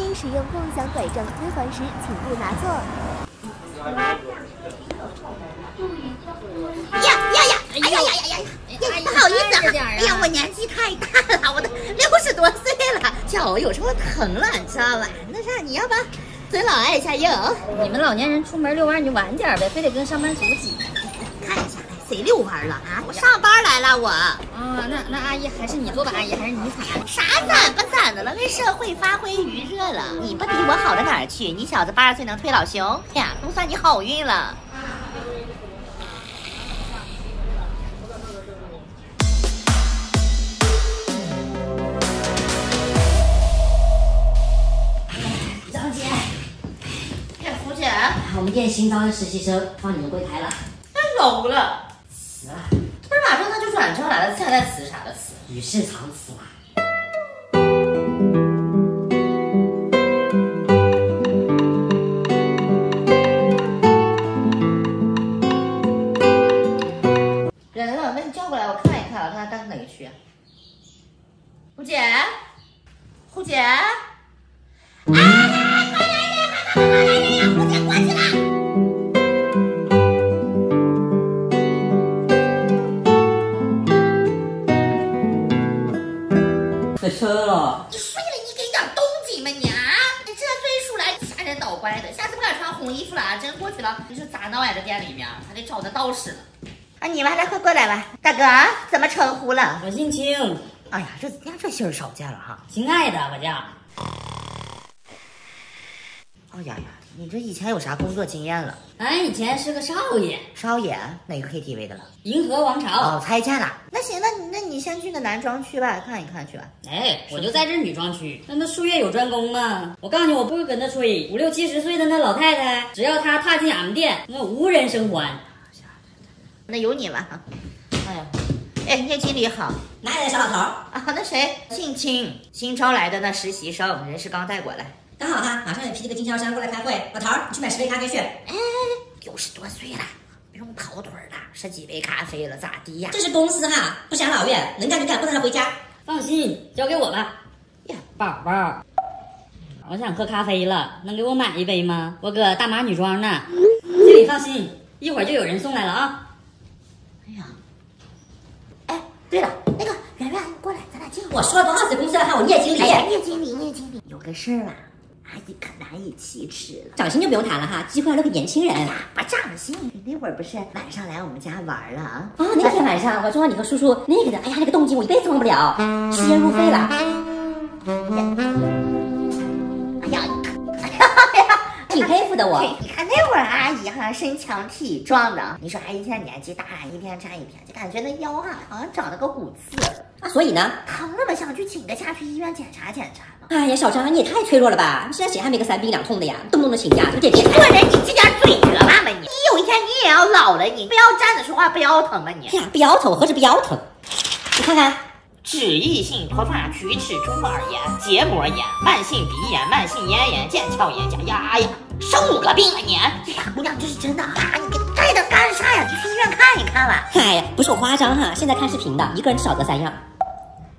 迎使用共享拐杖归还时，请勿拿错。呀呀呀！哎呀呀呀呀！呀，不好意思啊，哎呀，我年纪太大了，我都六十多岁了，脚有时候疼了，你知道吧？那啥，你要不尊老爱一下硬？你们老年人出门遛弯你就晚点呗，非得跟上班族挤。看一下，谁遛弯了啊？我上班来了，我。啊，那那阿姨还是你做吧，阿姨还是你惨。啥惨不惨的了？为社会发挥余热了。你不比我好到哪儿去？你小子八十岁能推老熊，哎呀，都算你好运了。张姐，哎，胡姐，我们店新招的实习生放你们柜台了，太 low 了。辞了，不是马上他就转正来了，现在辞啥的辞？与世长词嘛。人了，那你叫过来，我看一看啊，看他到哪个区。胡姐，胡姐，开车了，你睡了，你给点动静吧你啊！你这岁数了，吓人倒怪的，下次不敢穿红衣服了啊！真过去了，你说咋闹呀？这店里面还得找那道士呢。啊，你们来快过来吧，大哥怎么称呼了？我姓青，哎呀，这呀这姓儿少见了哈。亲爱的，我叫。哎呀呀，你这以前有啥工作经验了？俺以前是个少爷，少爷哪个 KTV 的了？银河王朝。哦，猜见了。那行，那你那你先去那男装区吧，看一看去吧。哎，我就在这女装区。那那术业有专攻嘛。我告诉你，我不会跟他吹。五六七十岁的那老太太，只要她踏进俺们店，那无人生还。那有你了。哎呀，哎，叶经理好哪里的小老头？啊，那谁姓金，新招来的那实习生，人事刚带过来。刚好他马上有批这个经销商过来开会。老头儿，你去买十杯咖啡去。哎，六十多岁了，不用跑腿了，十几杯咖啡了，咋地呀？这是公司哈，不享老院，能干就干，不能让回家。放心，交给我吧。呀，宝宝，我想喝咖啡了，能给我买一杯吗？我搁大码女装呢。经理放心，一会儿就有人送来了啊。哎呀，哎，对了，那个圆圆，你过来，咱俩进。我说了多少次公司要喊我聂经理哎，聂，经理，聂经理，有个事儿啊，阿姨可难以启齿了。掌心就不用谈了哈，机会要留给年轻人。哎呀，不长心，你那会儿不是晚上来我们家玩了啊？啊，那天晚上我说你和叔叔那个的，哎呀，那个动静我一辈子忘不了，食言入肺了。哎呀，哎呀，哎呀，挺佩服的我。你看那会儿阿姨哈身强体壮的，你说阿姨现在年纪大，一天站一天，就感觉那腰啊好像长了个骨刺，啊，所以呢？疼了么？想去请个假去医院检查检查嘛。哎呀，小张，你也太脆弱了吧！现在谁还没个三病两痛的呀？动不动就请假，这不点点做人你这点嘴折吧嘛你！你有一天你也要老了，你不要站着说话不腰疼啊你！哎呀，不腰疼，我何止不腰疼？你看看，脂溢性脱发、龋齿、中耳炎、结膜炎、慢性鼻炎、慢性咽炎、腱鞘炎加压呀，生五个病啊你！哎呀，姑娘，这是真的啊！你给带着干啥呀？去医院看一看吧。哎呀，不是我夸张哈，现在看视频的一个人少得三样。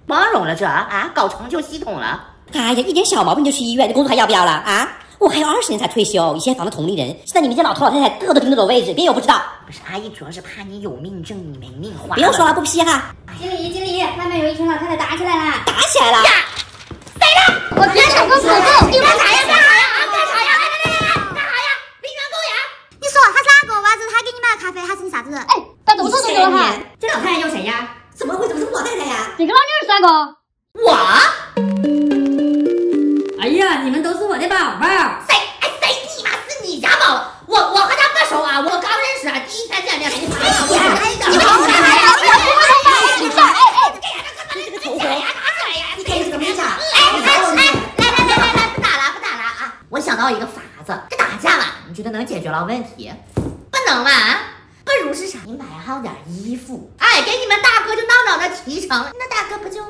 光荣了这啊，搞成就系统了。哎呀，一点小毛病就去医院，这工作还要不要了啊？我还有二十年才退休，以前房的同龄人，现在你们这老头老太太个个都盯得走位置，别以为我不知道。不是阿姨，主要是怕你有命挣，你没命花。不用说了，不批哈。经理，经理，外面有一群老太太打起来了。打起来了。呀，谁呢？我别手工口供，你干啥呀？能解决了问题？不能啊，不如是啥？你买上点衣服，哎，给你们大哥就闹闹那提成，那大哥不就？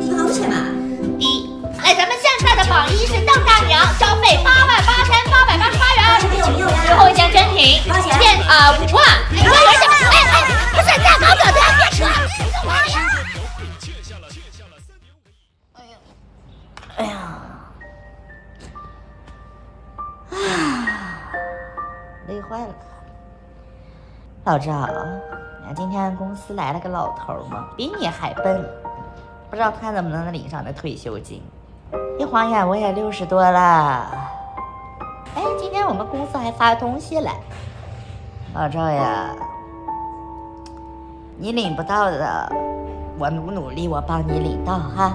提多钱嘛？第一，来咱们现在的榜一是邓大娘，消费八万八千八百八十八元。最后一件真品，件啊五万，五万元下，哎哎，不是价高老赵，你看今天公司来了个老头嘛，比你还笨，不知道他怎么能领上那退休金。一晃眼我也六十多了。哎，今天我们公司还发东西来，老赵呀，你领不到的，我努努力，我帮你领到哈。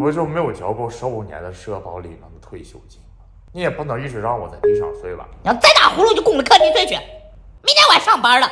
不就没有交够十五年的社保里面的退休金吗？你也不能一直让我在地上睡吧？你要再打呼噜，就滚到客厅睡去。明天我还上班呢。